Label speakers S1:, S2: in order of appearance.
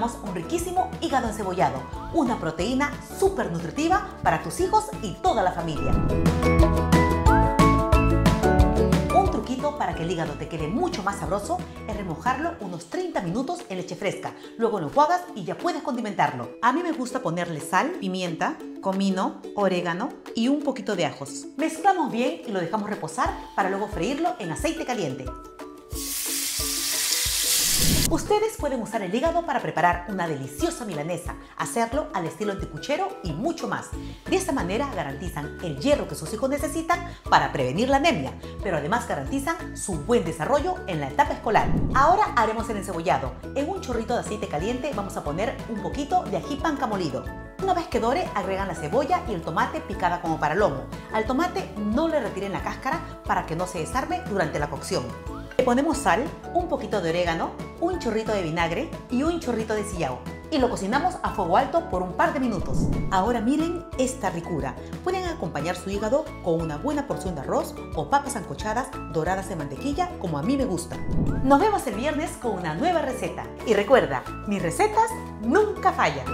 S1: un riquísimo hígado encebollado, una proteína súper nutritiva para tus hijos y toda la familia. Un truquito para que el hígado te quede mucho más sabroso es remojarlo unos 30 minutos en leche fresca. Luego lo enjuagas y ya puedes condimentarlo. A mí me gusta ponerle sal, pimienta, comino, orégano y un poquito de ajos. Mezclamos bien y lo dejamos reposar para luego freírlo en aceite caliente. Ustedes pueden usar el hígado para preparar una deliciosa milanesa, hacerlo al estilo anticuchero y mucho más. De esta manera garantizan el hierro que sus hijos necesitan para prevenir la anemia, pero además garantizan su buen desarrollo en la etapa escolar. Ahora haremos el encebollado. En un chorrito de aceite caliente vamos a poner un poquito de ají panca molido. Una vez que dore, agregan la cebolla y el tomate picada como para lomo. Al tomate no le retiren la cáscara para que no se desarme durante la cocción. Le ponemos sal, un poquito de orégano, un chorrito de vinagre y un chorrito de sillao. Y lo cocinamos a fuego alto por un par de minutos. Ahora miren esta ricura. Pueden acompañar su hígado con una buena porción de arroz o papas ancochadas doradas en mantequilla como a mí me gusta. Nos vemos el viernes con una nueva receta. Y recuerda, mis recetas nunca fallan.